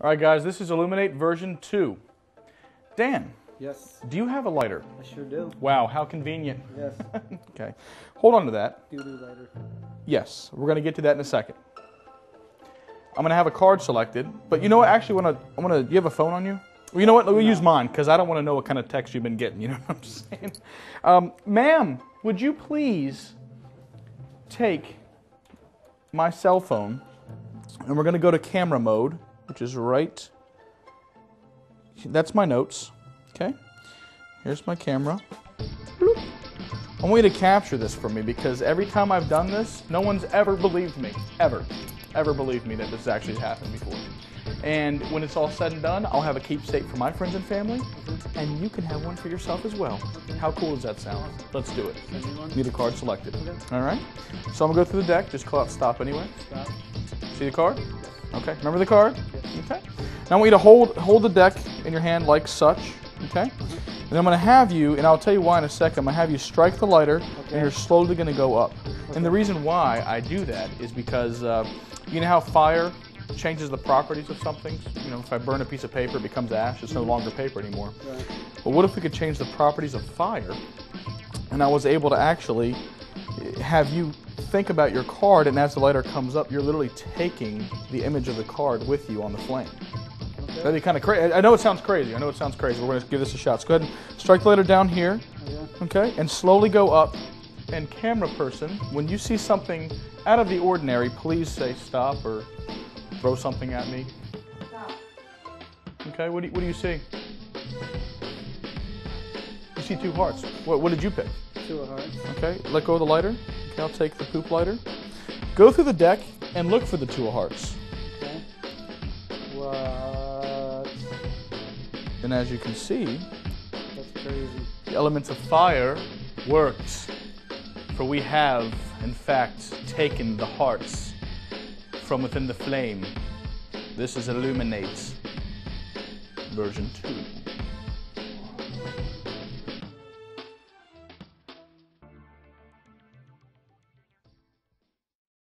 All right, guys, this is Illumin8 version 2. Dan, Yes, do you have a lighter? I sure do. Wow, how convenient. Yes, Okay, hold on to that. doo doo lighter. Yes, we're going to get to that in a second. I'm going to have a card selected, but you know what? Actually, want to, I'm going to. You have a phone on you? Well, you know what? We'll use mine because I don't want to know what kind of text you've been getting. You know what I'm saying? Um, ma'am, would you please take my cell phone and we're going to go to camera mode, which is right. That's my notes. Okay. Here's my camera. I want you to capture this for me because every time I've done this, no one's ever believed me. Ever. Ever believed me that this actually happened before. And when it's all said and done, I'll have a keepsake for my friends and family, and you can have one for yourself as well. How cool does that sound? Let's do it. Need a card selected. All right. So I'm gonna go through the deck. Just call out stop anyway. See the card? Okay. Remember the card? Okay. Now I want you to hold hold the deck in your hand like such. Okay. And I'm going to have you, and I'll tell you why in a second. I'm going to have you strike the lighter, and you're slowly going to go up. And the reason why I do that is because uh, you know how fire changes the properties of something. You know, if I burn a piece of paper, it becomes ash. It's no longer paper anymore. Right. But what if we could change the properties of fire, and I was able to actually have you think about your card, and as the lighter comes up, you're literally taking the image of the card with you on the flame. That'd be kind of crazy. I know it sounds crazy. I know it sounds crazy. We're going to give this a shot. So go ahead and strike the lighter down here, oh, Yeah. okay, and slowly go up. And camera person, when you see something out of the ordinary, please say stop or throw something at me. Stop. Okay, what do you, what do you see? You see two hearts. What, what did you pick? Two hearts. Okay, let go of the lighter. I'll take the poop lighter. Go through the deck and look for the two of hearts. Okay. What? And as you can see, That's crazy. the elements of fire worked. For we have, in fact, taken the hearts from within the flame. This is Illumin8 version 2.